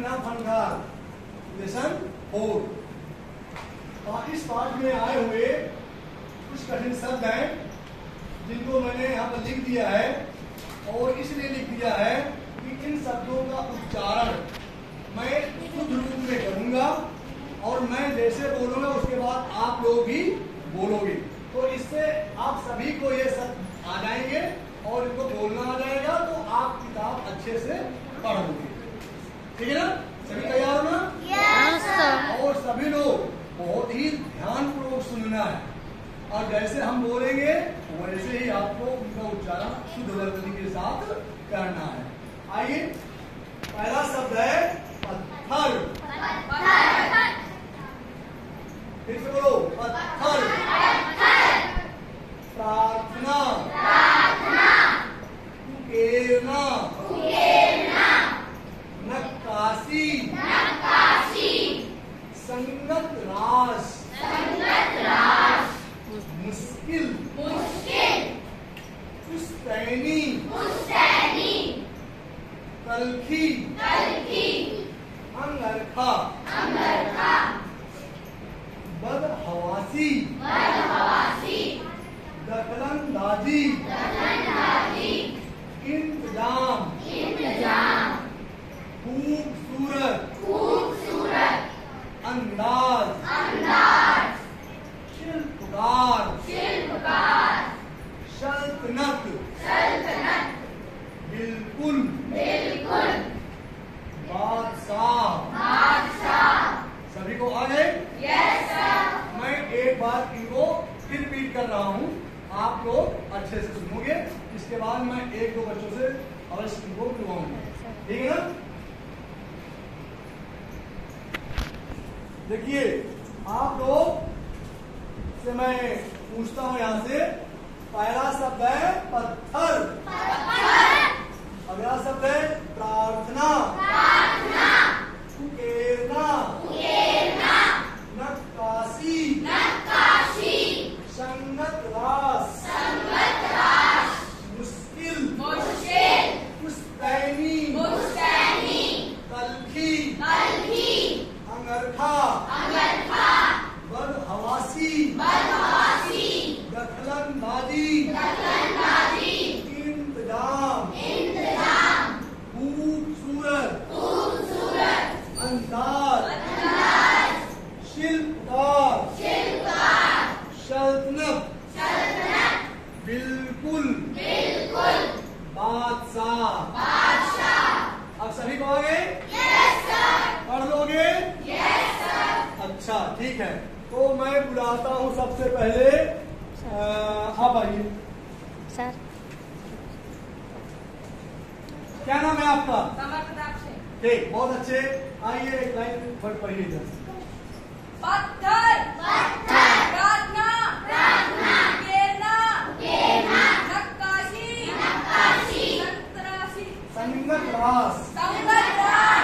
अन्ना फनकार lesson four और इस पाठ में आए हुए कुछ कठिन शब्द हैं, जिनको मैंने यहाँ पर लिख दिया है, और इसलिए लिख दिया है कि इन शब्दों का उच्चारण मैं शुद्ध रूप में करूँगा, और मैं जैसे बोलूँगा, उसके बाद आप लोग भी बोलोगे। तो इससे आप सभी को ये सब आ जाएँगे, और इनको बोलना आ जाएगा तो आप किताब अच्छे से पढ़ोगे। ठीक है ना? सभी तैयार हो ना? और सभी लोग बहुत ही ध्यान पूर्वक सुनना है। और जैसे हम बोलेंगे वैसे ही आपको उनका उच्चारण शुद्ध वर्तनी के साथ करना है। आइए पहला शब्द है पत्थर। फिर से बोलो पत्थर प्रार्थना कुकेरना नक्काशी संगत रास मुश्किल पुस्तैनी तलखी अंगरखा। बदहवासी। दखलंदाजी इंतज़ाम खूबसूरत अंदाज शिल्पकार सल्तनत बिल्कुल बादशाह सभी को आ गए मैं एक बार इनको फिर रिपीट कर रहा हूँ आप लोग अच्छे से सुनोगे इसके बाद मैं एक दो बच्चों से अवश्य को बुलवाऊँगा ठीक है ना? देखिए आप लोग से मैं पूछता हूँ यहाँ से पहला शब्द है पत्थर। अगला शब्द है प्रार्थना कुकेरना नक्काशी संगत रास मुश्किल पुस्तैनी तलखी अंगरखा बदहवासी दखलंदाजी इंतज़ाम खूबसूरत अंदाज शिल्पकार सल्तनत बिल्कुल बादशाह अब सभी को आ गए पढ़ लोगे अच्छा ठीक है। तो मैं बुलाता हूँ सबसे पहले आप आइए। सर। क्या नाम है आपका? ठीक बहुत अच्छे। आइए एक लाइन पर पढ़िए इधर पत्थर। प्रार्थना केरना नक्काशी। संतराशी संगत रास। संगत रास।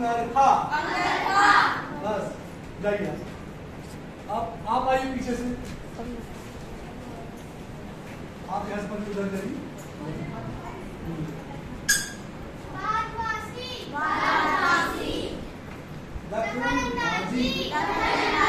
अंगरखा बस जाइए अब आप आइए पीछे से। आप यहाँ के उधर जाइए दखलंदाजी शिल्पकार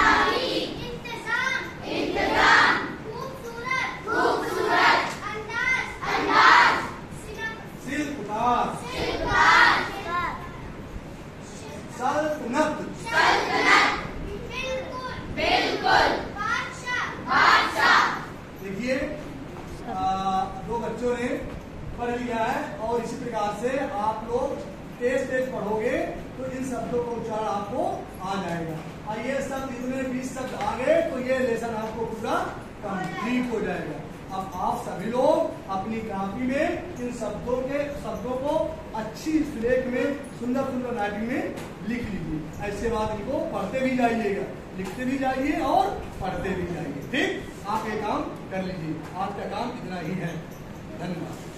पढ़ लिया है और इसी प्रकार से आप लोग तेज तेज पढ़ोगे तो इन शब्दों का उच्चारण आपको आ जाएगा। और ये शब्द इतने बीस शब्द आ गए तो ये लेसन आपको पूरा कंप्लीट हो जाएगा। अब आप सभी लोग अपनी कॉपी में इन शब्दों के, शब्दों को अच्छी सुलेख में, सुंदर सुंदर राइटिंग में लिख लीजिए। ऐसे बात इनको पढ़ते भी जाइएगा, लिखते भी जाइए और पढ़ते भी जाइए। ठीक? आप ये काम कर लीजिए। आपका काम इतना ही है। धन्यवाद।